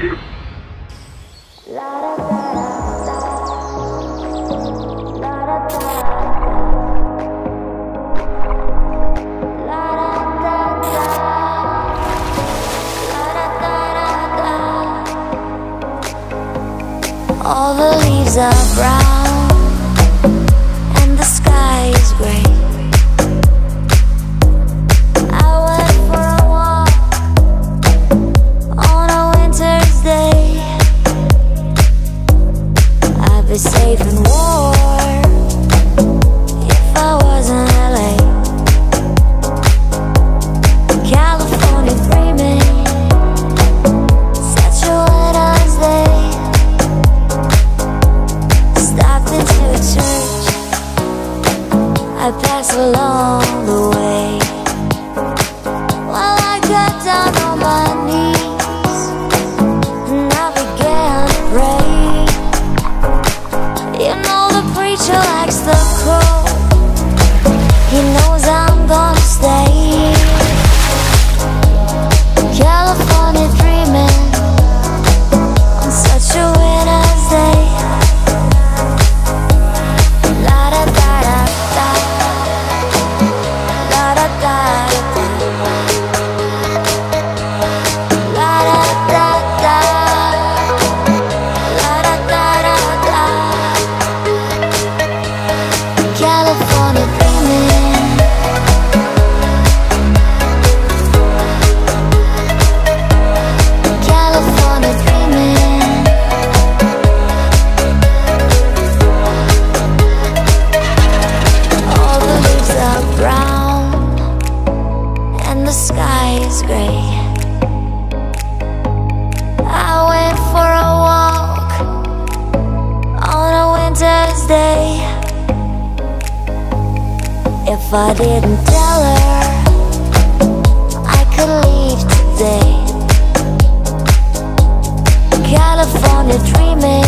All the leaves are brown. I pass along the way. the sky is grey I went for a walk on a winter's day. If I didn't tell her I could leave today. California dreaming.